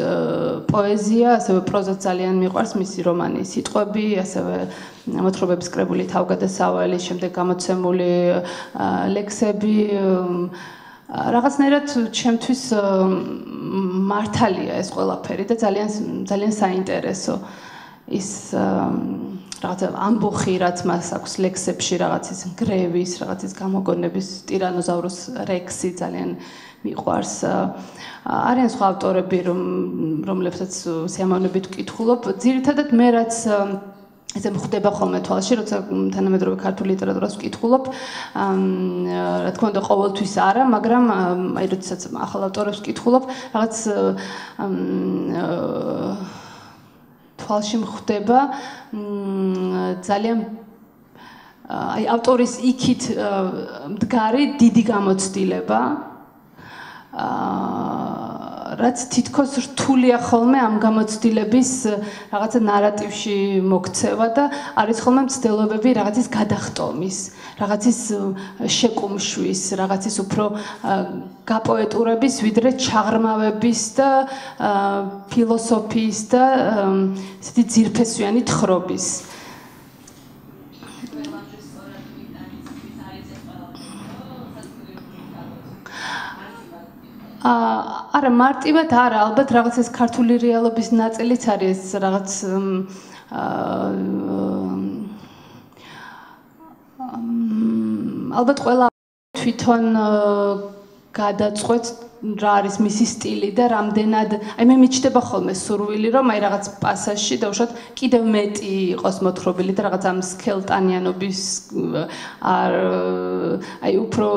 პოეზია ასევე პროზა ძალიან მიყვარს მისი რომანი სიტყვები ასევე მოთხრობების კრებული თავგადასავალი შემდეგ გამოცემული ლექსები რაღაცნაირად ჩემთვის მართალია ეს ყველაფერი და ძალიან ძალიან საინტერესოა ის რაღაცა ამბოხი რაც მას აქვს ლექსებში რაღაცის გრევის, რაღაცის გამოგონების ტირანოზავრუს რექსი ძალიან მიყვარს. არიან სხვა ავტორები რომ რომლებსაც სიამოვნებით ვკითხულობ, ძირითადად მე რაც ესე მხდება ხოლმე თვალში, როცა თანამედროვე ქართული ლიტერატურას ვკითხულობ, რა თქმა უნდა ყოველთვის არა, მაგრამ აი როდესაც ახალ ავტორებს ვკითხულობ, რაღაც თვალში მხდება ძალიან აი ავტორის იქით მდგარი დიდი გამოცდილება აა რაც თითქოს რთულია ხოლმე ამ გამოცდილების რაღაცა ნარატივში მოქცევა და არის ხოლმე მცდელობები რაღაცის გადახტომის, რაღაცის შეკუმშვის, რაღაცის უფრო გაპოეტურების, ვიდრე ჩაღრმავების და ფილოსოფიის და ესეთი ძირფესვიანი თხრობის. არა მარტივად არა. ალბათ რაღაც ეს ქართული რეალობის ნაწილიც არის რაღაც აა ალბათ ყველა თვითონ გადაწყვეტს რა არის მისი სტილი და რამდენად აი მე მიჩნდება ხოლმე სურვილი რომ აი რაღაც პასაჟში და უშოთ კიდევ მეტი იყოს მოთხრობილი და რაღაც ამ სქელტანიანობის არ აი უფრო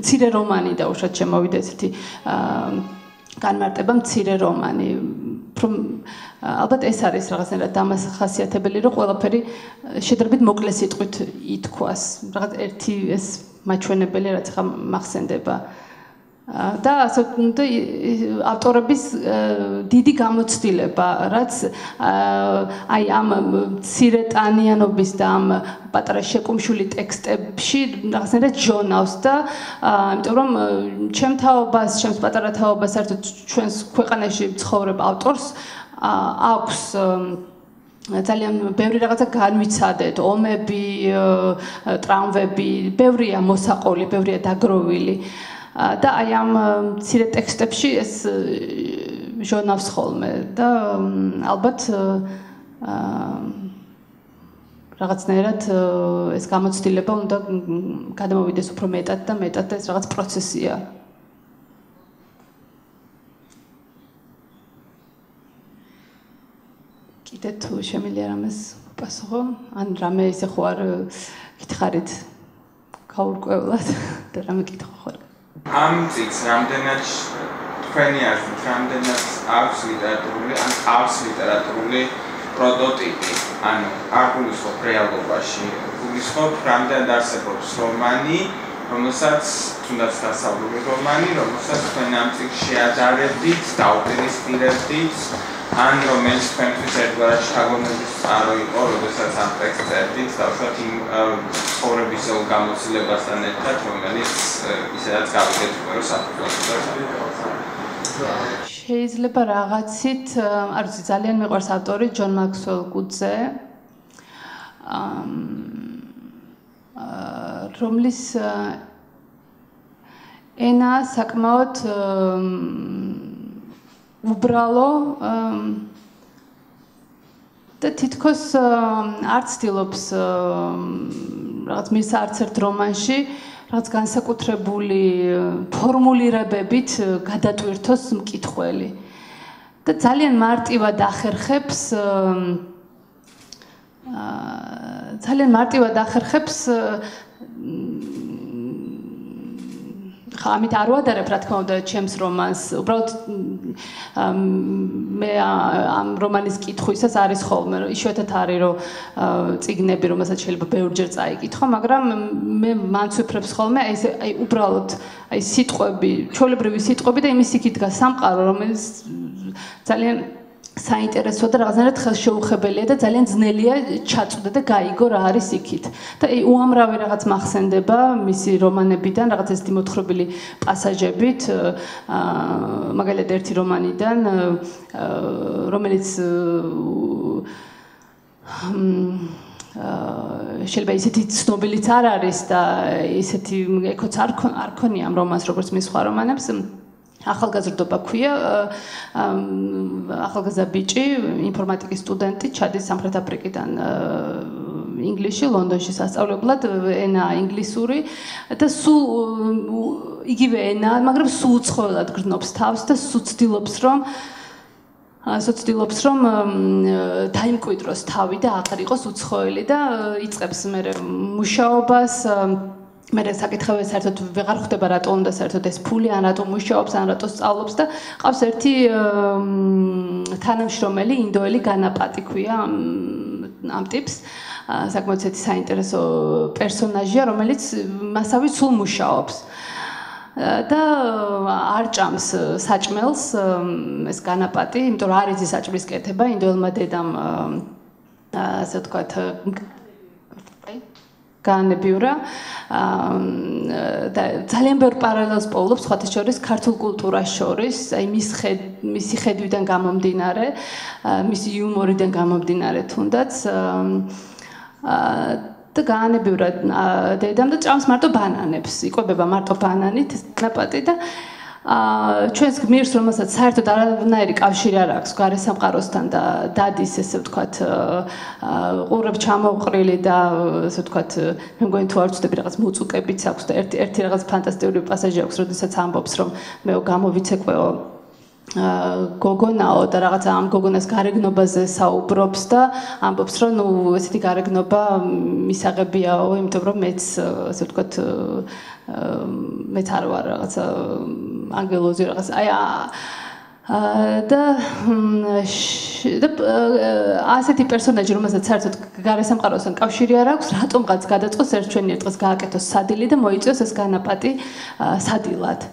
მცირე რომანი და უშოთ შემოვიდა ესეთი განმარტება მცირე რომანი. რომ ალბათ ეს არის რაღაცნაირად დამახასიათებელი რომ ყველაფერი შედარებით მოკლე სიტყვით ითქვას. რაღაც ერთი ეს მაჩვენებელი რაც ხა მახსენდება და ასე უნდა ავტორების დიდი გამოცდილება, რაც აი ამ ცირეტანიანობის და ამ პატარა შეკუმშული ტექსტებში რაღაცნაირად ჯონავს და იმიტომ რომ ჩემ თაობას, ჩემს პატარა თაობას საერთოდ ჩვენს ქვეყანაში ცხოვრებ ავტორს აქვს ძალიან ბევრი რაღაცა განვიცადეთ, ომები, ტრამვები, ბევრია მოსაყოლი, ბევრია დაგროვილი. და აი ამ ცირე ტექსტებში ეს ჟონავს ხოლმე და ალბათ რაღაცნაირად ეს გამოცდილება უნდა გადამოვიდეს უფრო მეტად და მეტად ეს რაღაც პროცესია. კიდე თუ შემიძლია რამეს პასუხო, ან რამე ისე ხო არ გითხარით გაურკვევლად და რამე კითხო ხო? ამ წიგს რამდენად თქვენი აზრით რამდენად აქვს ლიტერატურული ან აქვს ლიტერატურული პროტოტიპი? ანუ არ გულისხმობ რეალობაში გულისხმობ რამდენად არსებობს რომანი რომელსაც თუნდაც დასავლური რომანი, რომელსაც თქვენ ამ წიგნში შეაჯარებდით, დაუპირისპირებდით, ან რომელიც თქვენთვის ერთგვარად შეგონების წყარო იყო, როდესაც ამ ტექსტს წერდით, დავუშვათ იმ ცხოვრების გამოცდილებასთან ერთად, რომელიც ისედაც გავიგეთ უკვე რომ საფუძველზე შეიძლება რაღაცით, არ ვიცი, ძალიან მიყვარს ავტორი ჯონ მაქსველ კუძე. აა რომლის ენა საკმაოდ უბრალო და თითქოს არ ცდილობს რაღაც მის არც ერთ რომანში რაც განსაკუთრებული ფორმულირებებით გადატვირთოს მკითხველი. და ძალიან მარტივად ახერხებს აა ძალიან მარტივად ახერხებს ხა ამით არ ვადარებ რა თქმა უნდა ჩემს რომანს. უბრალოდ მე ამ რომანის კითხვისას არის ხოლმე იშვიათად არის რომ ციგნები რომელსაც შეიძლება ბევრჯერ წაიკითხო მაგრამ მე მანცვიფრებს ხოლმე აი ეს აი უბრალოდ აი სიტყვები ჩვეულებრივი სიტყვები და იმის იქით დგას სამყარო რომელიც ძალიან საინტერესო და რაღაცნაირად ხელშეუხებელია და ძალიან ძნელია ჩაწვდა და გაიგო რა არის იქით. და უამრავი რაღაც მახსენდება მისი რომანებიდან, რაღაც ეს დიმოთხრობილი პასაჟებით, აა მაგალითად ერთი რომანიდან, რომელიც აა შეიძლება ისეთი ცნობილიც არ არის და ისეთი ეკოც არ არ ქონია ამ რომანს როგორც მის სხვა რომანებს. ახალგაზრდობა ქვია ახალგაზრდა ბიჭი ინფორმატიკის სტუდენტი ჩადის სამხრეთ აფრიკიდან ინგლისში ლონდონში სასწავლებლად ენა ინგლისური და სულ იგივე ენა მაგრამ სულ უცხოელად გრძნობს თავს და სულ ცდილობს რომ ასე ცდილობს რომ დაიმკვიდროს თავი და აღარ იყოს უცხოელი და იწყებს მე მუშაობას მე რა საკითხები საერთოდ ვეღარ ხვდება რატო უნდა საერთოდ ეს ფული ან რატო მუშაობს ან რატო სწავლობს და ყავს ერთი თანამშრომელი ინდოელი განაპატი ქვია ამ ტიპს. საკმაოდ ერთი საინტერესო პერსონაჟია რომელიც მასავე სულ მუშაობს. და არ ჭამს საჭმელს ეს განაპატი იმიტომ რომ არ იცის საჭმლის კეთება ინდოელმა დედამ ასე ვთქვათ განებივრა. და ძალიან ბევრ პარალელს პოულობს სხვათა შორის ქართულ კულტურას შორის, აი მის ხედ მისი ხედვიდან გამომდინარე, მისი იუმორიდან გამომდინარე თუნდაც და განებივრა დედამ და ჭამს მარტო ბანანებს, იკვებება მარტო ბანანით, ნაპატი და ჩვენს გმირს რომელსაც საერთოდ არანაირი კავშირი არ აქვს გარესამყაროსთან და დადის ესე ვთქვათ აა ყურებ ჩამოყრილი და ესე ვთქვათ მე მგონი თუ არ ვწდები რაღაც მოწუკებიც აქვს და ერთი ერთი რაღაც ფანტასტიკური პასაჟი აქვს როდესაც ამბობს რომ მეო გამოვიცეკვეო გოგონაო და რაღაც ამ გოგონას გარეგნობაზე საუბრობს და ამბობს რომ ნუ ესეთი გარეგნობა მისაღებიაო იმიტომ რომ მეც ასე ვთქვათ მეც არ ვარ რაღაც ანგელოზი რაღაც აი და ასეთი პერსონაჟი რომელსაც საერთოდ გარესამყაროსთან კავშირი არ აქვს რატომღაც გადაწყოს ერთ ჩვენი ერთ დღეს გააკეთოს სადილი და მოიწვიოს ეს განაპატი სადილად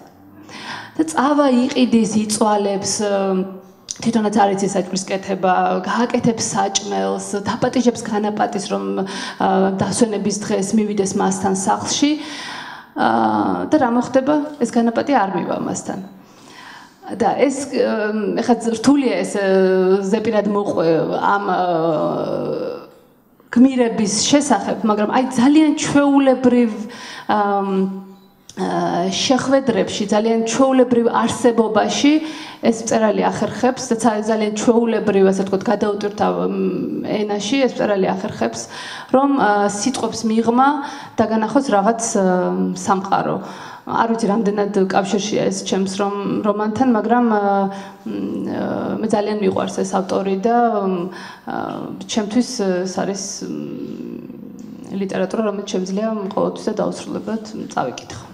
და წავა იყიდის იწვალებს თვითონაც არ იცის საჭმლის კეთება, გააკეთებს საჭმელს, დაპატიჟებს განაპატის რომ დასვენების დღეს მივიდეს მასთან სახლში. აა და რა მოხდება? ეს განაპატი არ მივა მასთან. და ეს ეხლა რთულია ეს ზეპირად მოყვე ამ გმირების შესახებ, მაგრამ აი ძალიან ჩვეულებრივ აა შეხვედრებში ძალიან ჩვეულებრივ არსებობაში ეს წერალი ახერხებს და ძალიან ჩვეულებრივ ასე ვთქვათ გადაუტვირთა ენაში ეს წერალი ახერხებს რომ სიტყვებს მიღმა და განახოს რაღაც სამყარო. არ ვიცი რამდენად კავშირშია ეს ჩემს რომ რომანთან მაგრამ მე ძალიან მიყვარს ეს ავტორი და ჩემთვის ეს არის ლიტერატურა რომელიც შემიძლია ყოველთვის და დაუსრულებლად წავიკითხო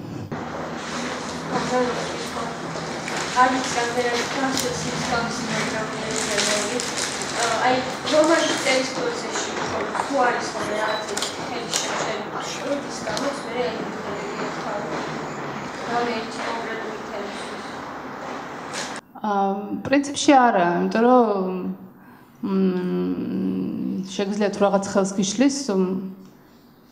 არის განვითარების სისტემის მიღებული. აი, რომანის წერის პროცესში თუ არის ხოლმე რაღაც ხელში შემშენი ის გამოც მე აი რომელიც კონკრეტული თემისთვის. აა პრინციპში არა, იმიტომ რომ მ შეგიძლიათ რაღაც ხელს გიშლის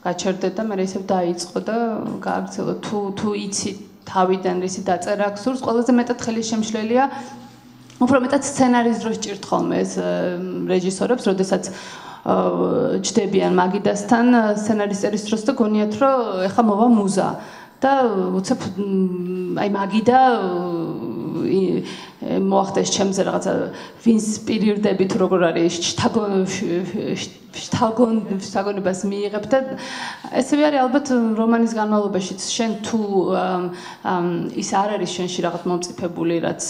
გაჩერდეთ და მე ისევ დაიწყო და გააგრძელო თუ თუ იცი თავიდან რისი დაწერა აქვს სურს ყველაზე მეტად ხელი შემშლელია. უფრო მეტად სცენარის დროს ჭირთ ხოლმე ეს რეჟისორებს, როდესაც ჯდებიან მაგიდასთან სცენარისტერის დროს და გონიათ რომ ეხა მოვა მუზა და უცებ აი მაგიდა მოახდეს ჩემზე რაღაცა ვინს პირირდები თუ როგორ არის შთაგონ შთაგონებას მიიღებ და ესევე არის ალბათ რომანის განმავლობაშიც. შენ თუ ის არ არის შენში რაღაც მომწიფებული რაც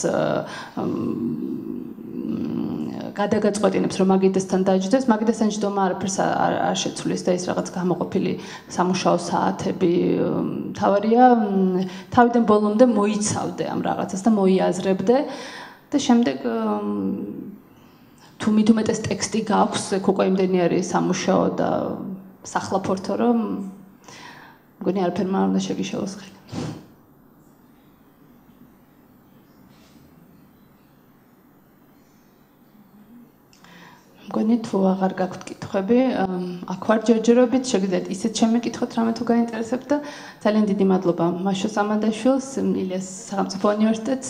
გადაგაწყვეტინებს რომ მაგიდასთან დაჯდეს, მაგიდასთან ჯდომა არაფერს არ შეცვლის და ის რაღაც გამოყოფილი სამუშაო საათები თავარია. თავიდან ბოლომდე მოიცავდე ამ რაღაცას და მოიაზრებდე. და შემდეგ თუ მithumetes ტექსტი გაქვს, ეგ უკვე იმდენი არის სამუშაო და სახლაფორთო რომ მგონი არაფერმა არ უნდა შეგიშალოს ხელი. მგონი თუ აღარ გაქვთ კითხვები, აქ ვარ ჯერჯერობით, შეგიძლიათ ისეთ შემეკითხოთ რამე თუ გაინტერესებთ და ძალიან დიდი მადლობა მაშო სამანდაშვილს, ილიას სახელმწიფო უნივერსიტეტს,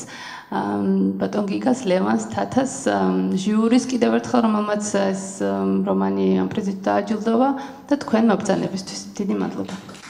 ბატონ გიგას, ლევანს, თათას, ჟიურის კიდევ ერთხელ რომელმაც ეს რომანი ამ პრიზით დააჯილდოვა და თქვენ მოგზანებისთვის დიდი მადლობა.